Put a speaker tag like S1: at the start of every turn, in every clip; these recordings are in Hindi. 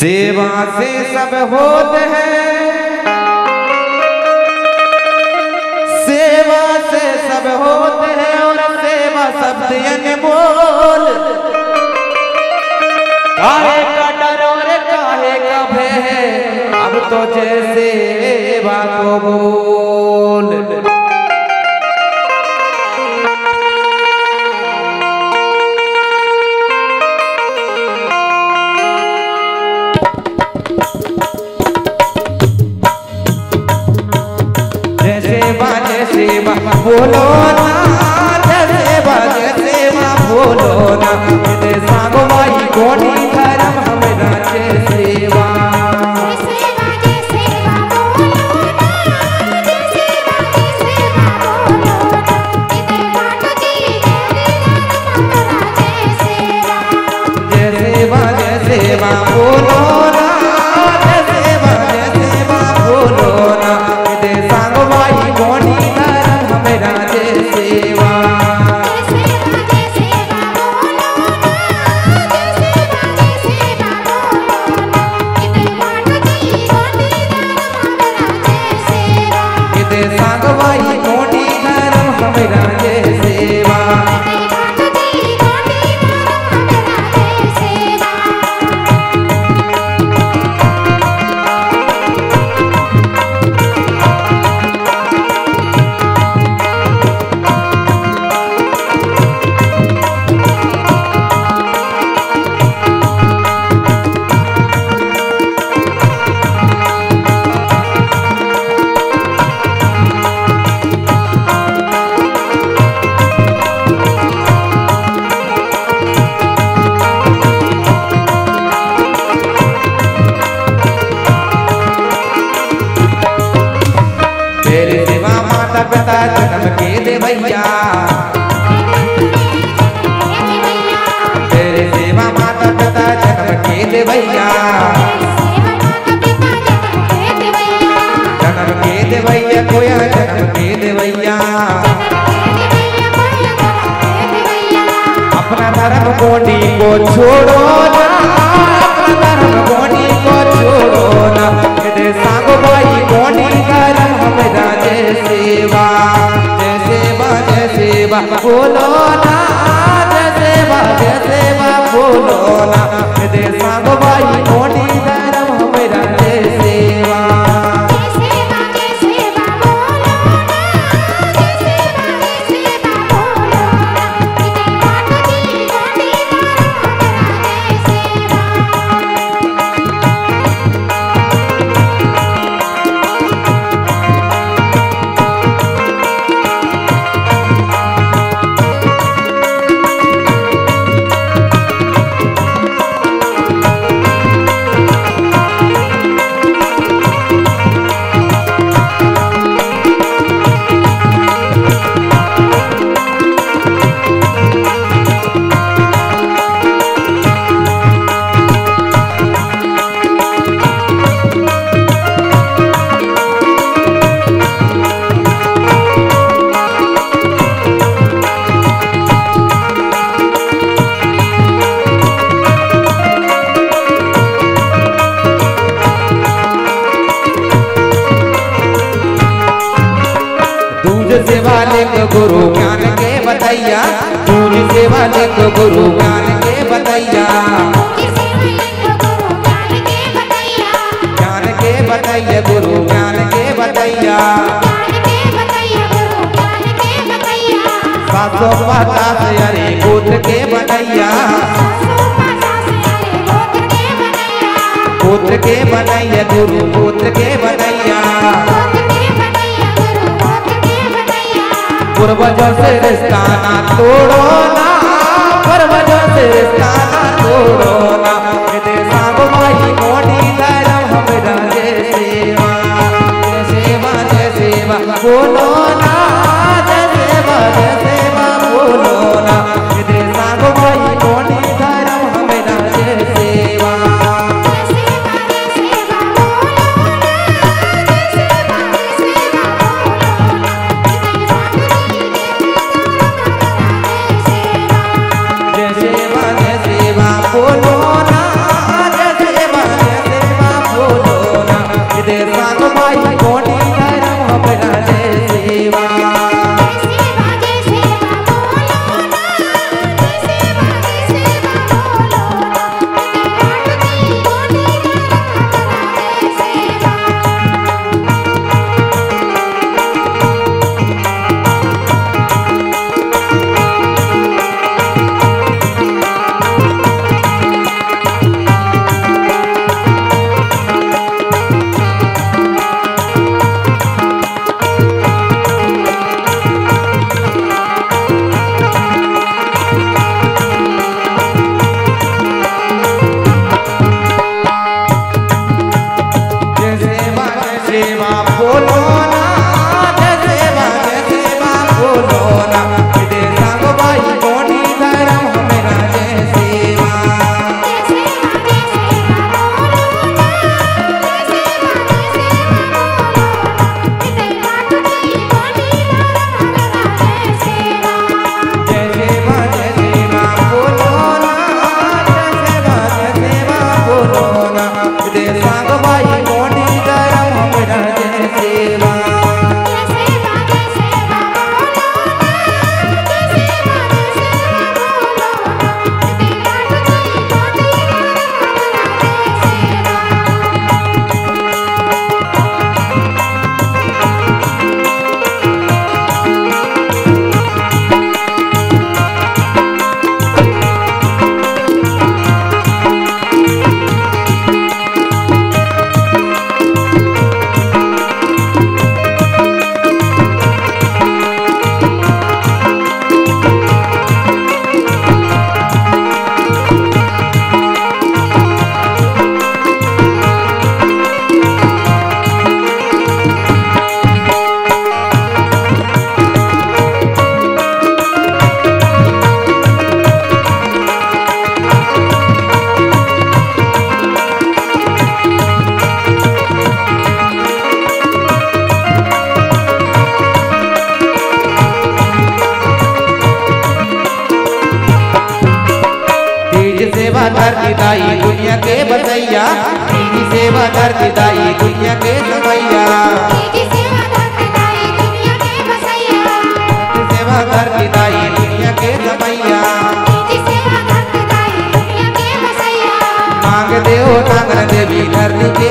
S1: सेवा से सब होते हैं। सेवा से सब होते हैं और सेवा शब्द अनमोल काहे का डर और काहे का भय? है अब तो जैसे सेवा को बोल। સાગવાઈ કોની पिता जन्म के दे भैया। तेरे सेवा माता पिता जन्म के दे भैया। जन्म के दे भैया, कोया जन्म के दे भैया। अपना धर्म कोटी को छोड़ो बोलो ना सेवा सेवा बोलो ना दूज सेवा लेक गुरु ज्ञान के बतैया। दूज सेवा लेक गुरु ज्ञान के बतैया। ज्ञान के बतैया गुरु ज्ञान के बतैया। सासो पचास अरे गोत्र के बनैया गोत्र के बनैया गुरु गोत्र के बनैया पूर्वजों से रिश्ता ना तोड़ो ना पूर्वजों से रिश्ता ना तोड़ो ना दे करती दाई दुनिया के बसैया। तेरी सेवा करती दाई दुनिया के
S2: सवैया। सेवा करती दाई दुनिया के सवैया।
S1: मांग देव नागर देवी धरती के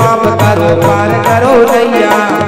S1: माफ़ करो पार करो नैया